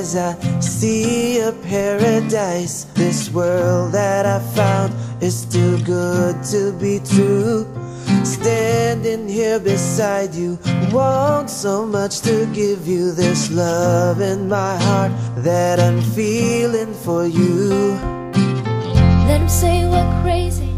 eyes I see a paradise. This world that I found is too good to be true. Standing here beside you Want so much to give you This love in my heart that I'm feeling for you. Let them say we're crazy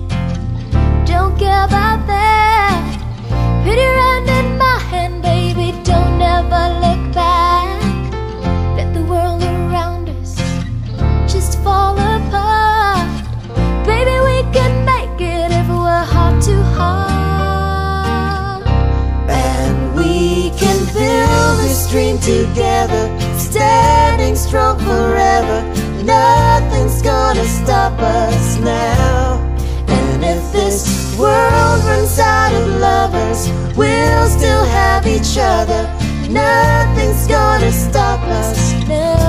together Standing strong forever. Nothing's gonna stop us now. And if this world runs out of lovers We'll still have each other. Nothing's gonna stop us Nothing's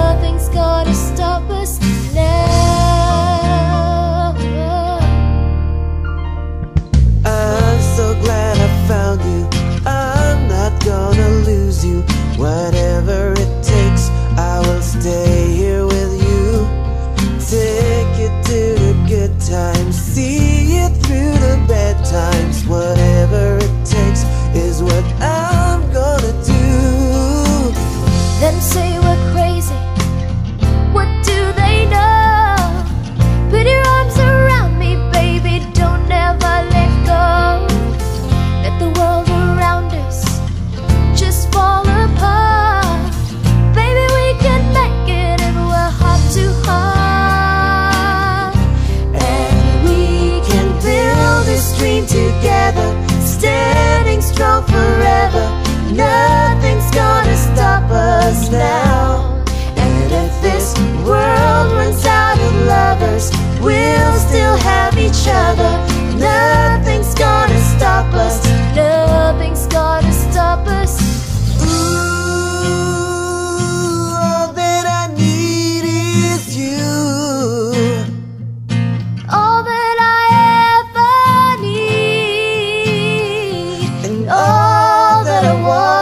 a war.